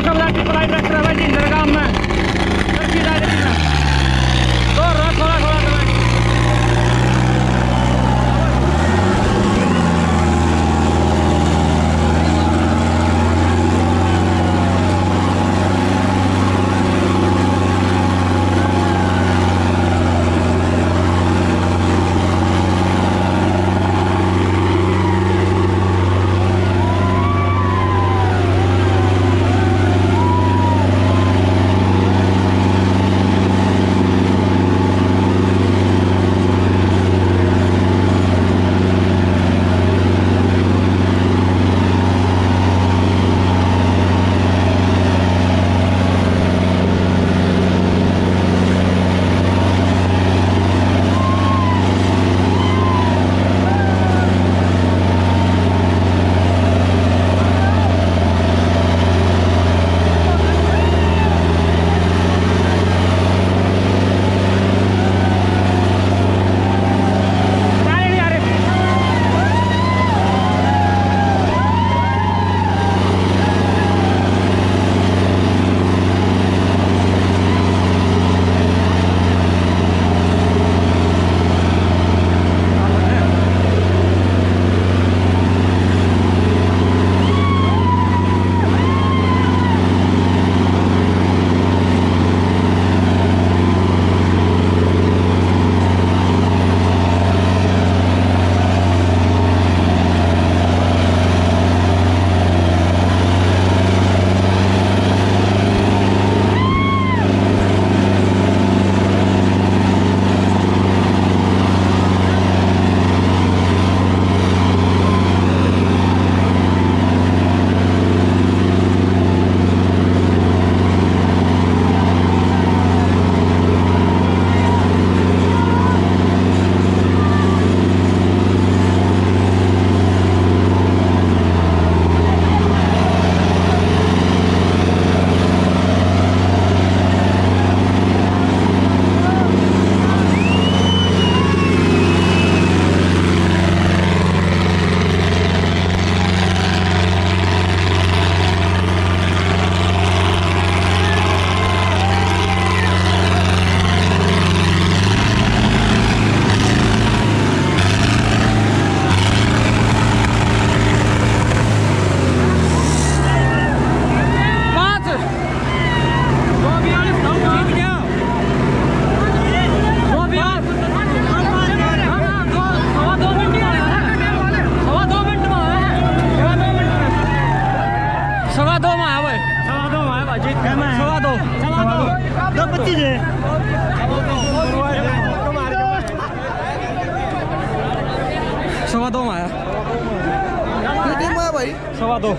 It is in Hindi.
Welcome, black people, I सवा दो में आया कितने में भाई। सवा दो।